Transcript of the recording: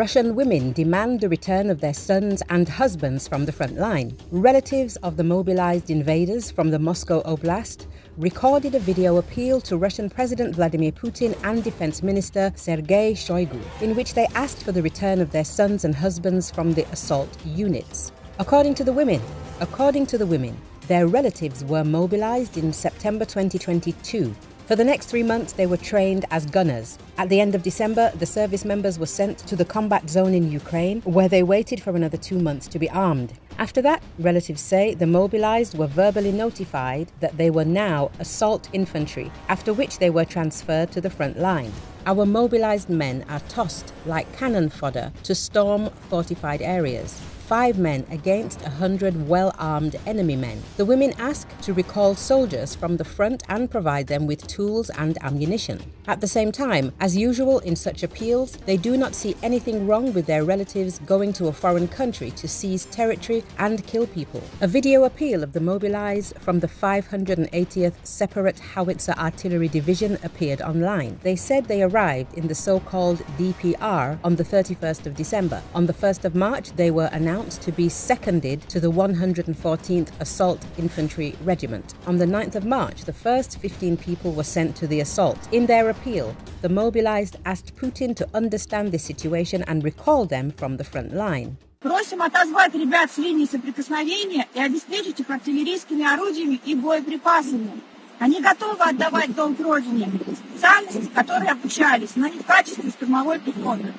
Russian women demand the return of their sons and husbands from the front line. Relatives of the mobilized invaders from the Moscow Oblast recorded a video appeal to Russian President Vladimir Putin and Defense Minister Sergei Shoigu, in which they asked for the return of their sons and husbands from the assault units. According to the women, according to the women, their relatives were mobilized in September 2022 for the next three months, they were trained as gunners. At the end of December, the service members were sent to the combat zone in Ukraine, where they waited for another two months to be armed. After that, relatives say the mobilized were verbally notified that they were now assault infantry, after which they were transferred to the front line. Our mobilized men are tossed like cannon fodder to storm fortified areas five men against a hundred well armed enemy men. The women ask to recall soldiers from the front and provide them with tools and ammunition. At the same time, as usual in such appeals, they do not see anything wrong with their relatives going to a foreign country to seize territory and kill people. A video appeal of the mobilized from the 580th Separate Howitzer Artillery Division appeared online. They said they arrived in the so called DPR on the 31st of December. On the 1st of March, they were announced announced to be seconded to the 114th Assault Infantry Regiment. On the 9th of March, the first 15 people were sent to the assault. In their appeal, the mobilized asked Putin to understand the situation and recall them from the front line. Просим отозвать ребят с линии соприкосновения и обеспечить их артиллерийскими орудиями и боеприпасами. Они готовы отдавать долг Родине, специальности, которые обучались, но не в качестве штурмовой пехоты.